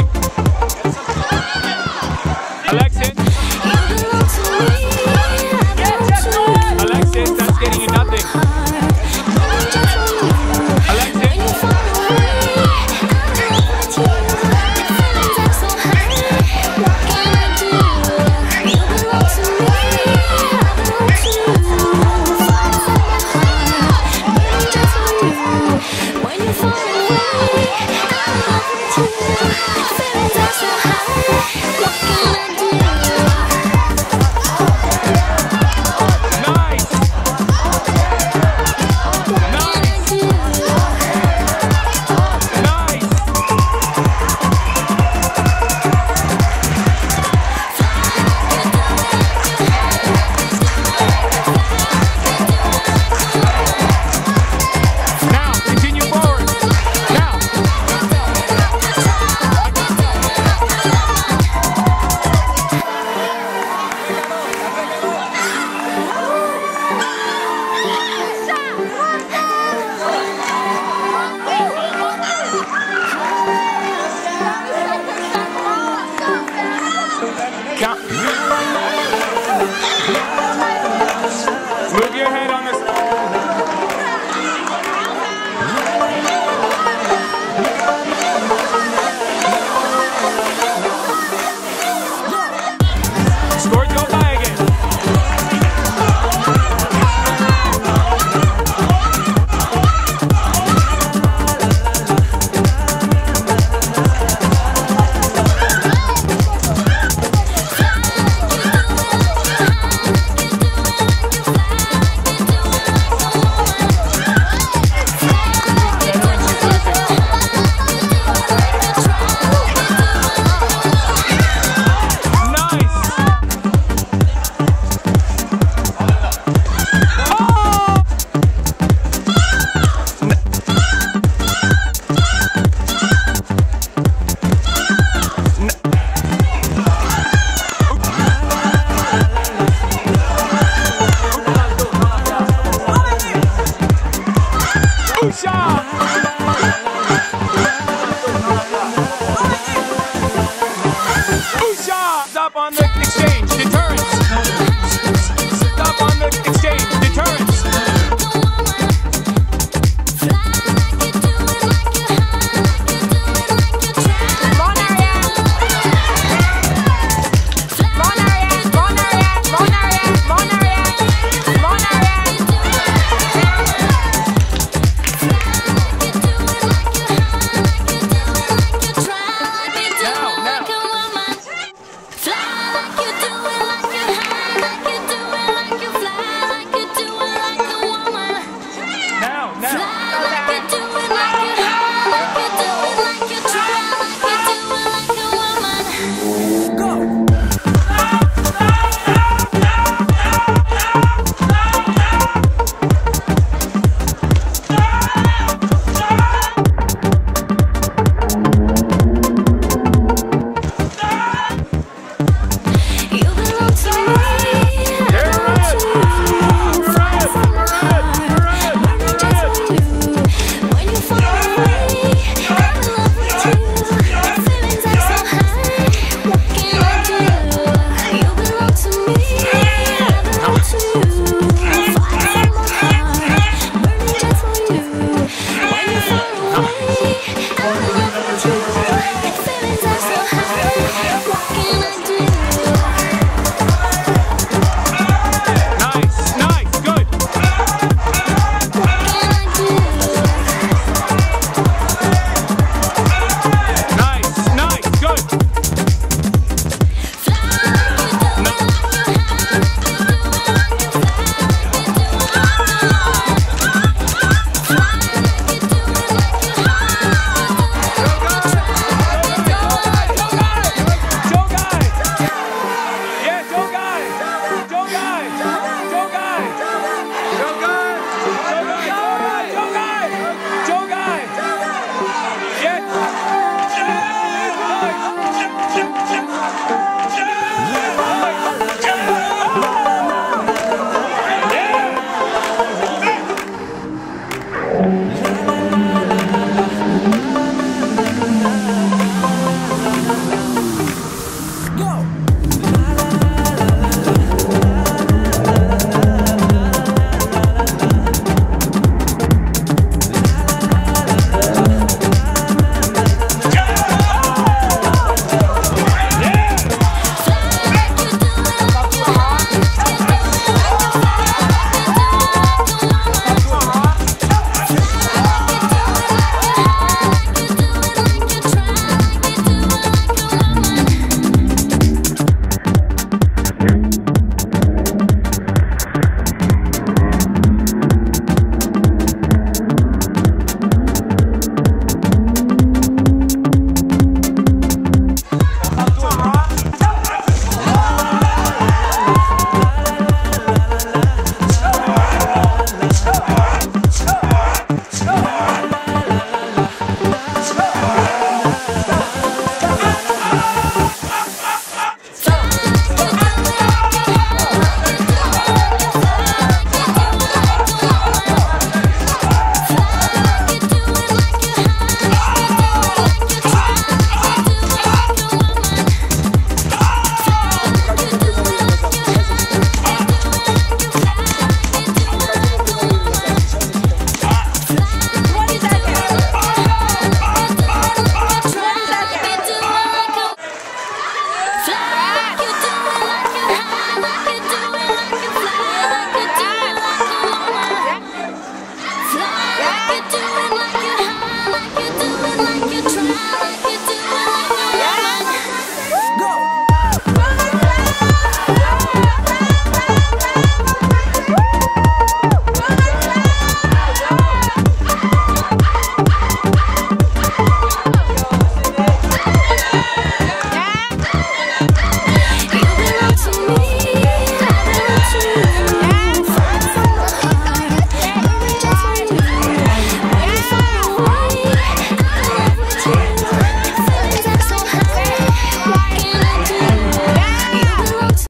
Music.